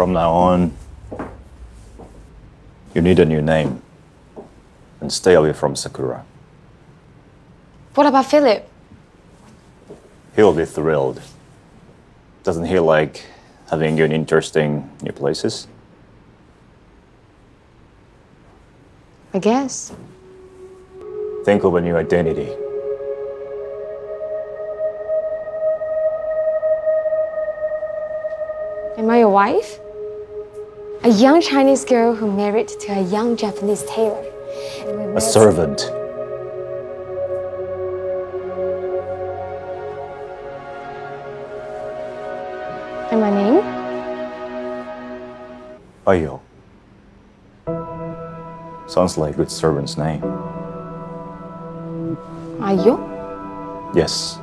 From now on, you need a new name and stay away from Sakura. What about Philip? He'll be thrilled. Doesn't he like having you in interesting new places? I guess. Think of a new identity. Am I your wife? A young Chinese girl who married to a young Japanese tailor. A servant. And my name? Ayo. Sounds like a good servant's name. Ayo? Yes.